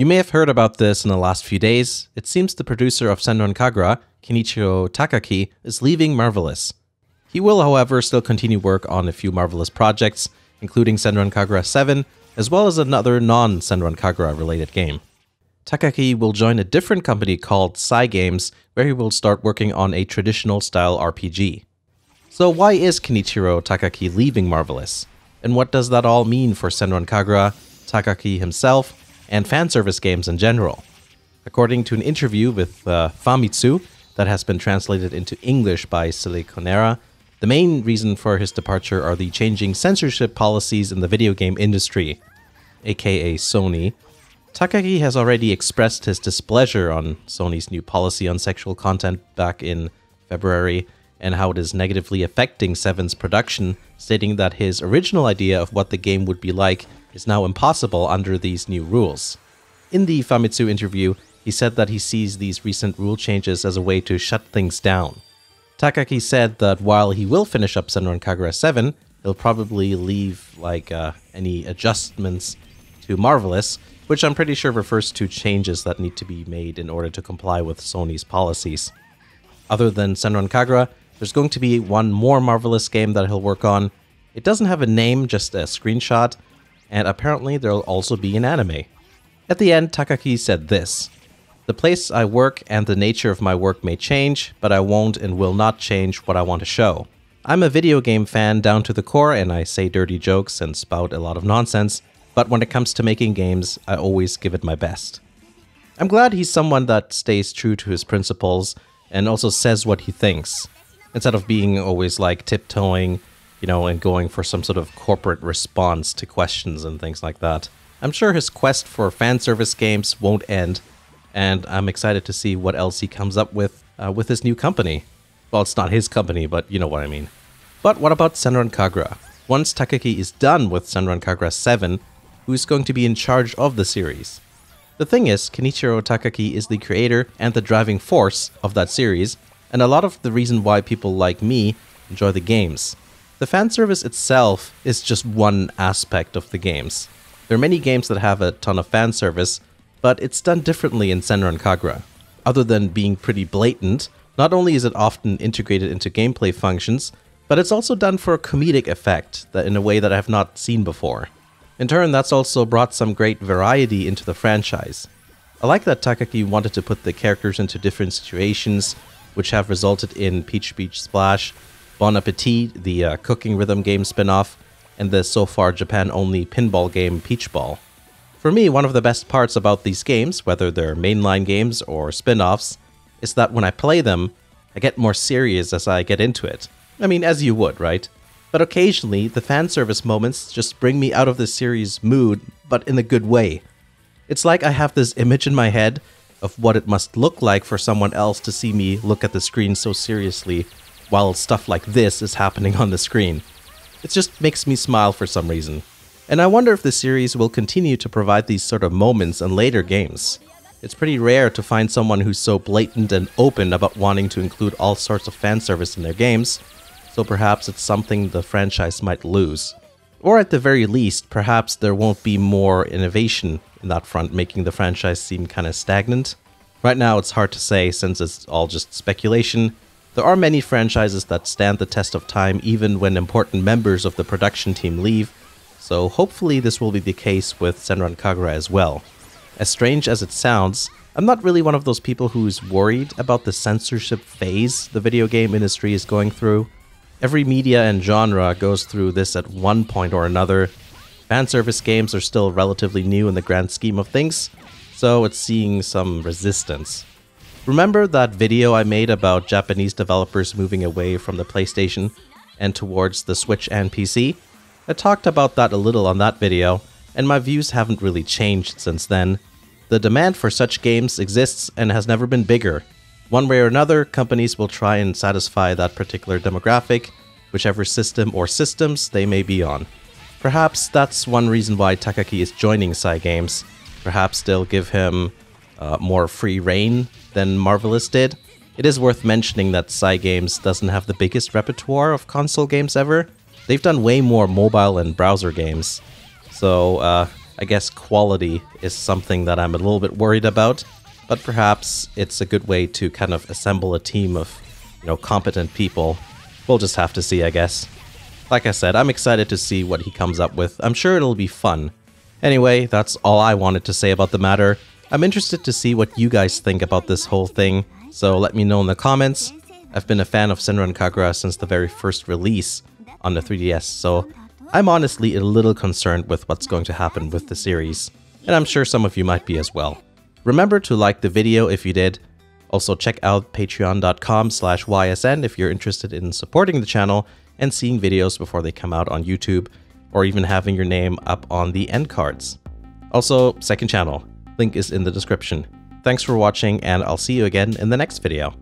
You may have heard about this in the last few days. It seems the producer of Senran Kagura, Kenichiro Takaki, is leaving Marvelous. He will, however, still continue work on a few Marvelous projects, including Senran Kagura 7, as well as another non Senran Kagura related game. Takaki will join a different company called Cygames, where he will start working on a traditional style RPG. So, why is Kenichiro Takaki leaving Marvelous? And what does that all mean for Senran Kagura, Takaki himself, and fan service games in general. According to an interview with uh, Famitsu that has been translated into English by Siliconera, the main reason for his departure are the changing censorship policies in the video game industry, aka Sony. Takaki has already expressed his displeasure on Sony's new policy on sexual content back in February and how it is negatively affecting Seven's production, stating that his original idea of what the game would be like is now impossible under these new rules. In the Famitsu interview, he said that he sees these recent rule changes as a way to shut things down. Takaki said that while he will finish up Senran Kagura 7, he'll probably leave like uh, any adjustments to Marvelous, which I'm pretty sure refers to changes that need to be made in order to comply with Sony's policies. Other than Senran Kagura, there's going to be one more Marvelous game that he'll work on. It doesn't have a name, just a screenshot, and apparently there'll also be an anime. At the end, Takaki said this The place I work and the nature of my work may change, but I won't and will not change what I want to show. I'm a video game fan down to the core and I say dirty jokes and spout a lot of nonsense, but when it comes to making games, I always give it my best. I'm glad he's someone that stays true to his principles and also says what he thinks, instead of being always like tiptoeing you know, and going for some sort of corporate response to questions and things like that. I'm sure his quest for fan service games won't end, and I'm excited to see what else he comes up with uh, with his new company. Well, it's not his company, but you know what I mean. But what about Senran Kagura? Once Takaki is done with Senran Kagura 7, who's going to be in charge of the series? The thing is, Kenichiro Takaki is the creator and the driving force of that series, and a lot of the reason why people like me enjoy the games. The fan service itself is just one aspect of the games. There are many games that have a ton of fan service, but it's done differently in Senran Kagura. Other than being pretty blatant, not only is it often integrated into gameplay functions, but it's also done for a comedic effect that in a way that I have not seen before. In turn, that's also brought some great variety into the franchise. I like that Takaki wanted to put the characters into different situations, which have resulted in Peach Beach Splash Bon Appetit, the uh, cooking rhythm game spin-off, and the so far Japan-only pinball game Peach Ball. For me, one of the best parts about these games, whether they're mainline games or spin-offs, is that when I play them, I get more serious as I get into it. I mean, as you would, right? But occasionally, the fan service moments just bring me out of the series mood, but in a good way. It's like I have this image in my head of what it must look like for someone else to see me look at the screen so seriously while stuff like this is happening on the screen. It just makes me smile for some reason. And I wonder if the series will continue to provide these sort of moments in later games. It's pretty rare to find someone who's so blatant and open about wanting to include all sorts of fan service in their games, so perhaps it's something the franchise might lose. Or at the very least, perhaps there won't be more innovation in that front, making the franchise seem kind of stagnant. Right now, it's hard to say since it's all just speculation, there are many franchises that stand the test of time even when important members of the production team leave, so hopefully this will be the case with Senran Kagura as well. As strange as it sounds, I'm not really one of those people who's worried about the censorship phase the video game industry is going through. Every media and genre goes through this at one point or another. Fan service games are still relatively new in the grand scheme of things, so it's seeing some resistance. Remember that video I made about Japanese developers moving away from the PlayStation and towards the Switch and PC? I talked about that a little on that video, and my views haven't really changed since then. The demand for such games exists and has never been bigger. One way or another, companies will try and satisfy that particular demographic, whichever system or systems they may be on. Perhaps that's one reason why Takaki is joining Cygames. Perhaps they'll give him uh, more free reign than Marvelous did. It is worth mentioning that Cygames doesn't have the biggest repertoire of console games ever. They've done way more mobile and browser games. So uh, I guess quality is something that I'm a little bit worried about, but perhaps it's a good way to kind of assemble a team of, you know, competent people. We'll just have to see, I guess. Like I said, I'm excited to see what he comes up with. I'm sure it'll be fun. Anyway, that's all I wanted to say about the matter. I'm interested to see what you guys think about this whole thing, so let me know in the comments. I've been a fan of Senran Kagura since the very first release on the 3DS, so I'm honestly a little concerned with what's going to happen with the series, and I'm sure some of you might be as well. Remember to like the video if you did. Also check out patreon.com slash ysn if you're interested in supporting the channel and seeing videos before they come out on YouTube, or even having your name up on the end cards. Also, second channel, link is in the description. Thanks for watching, and I'll see you again in the next video.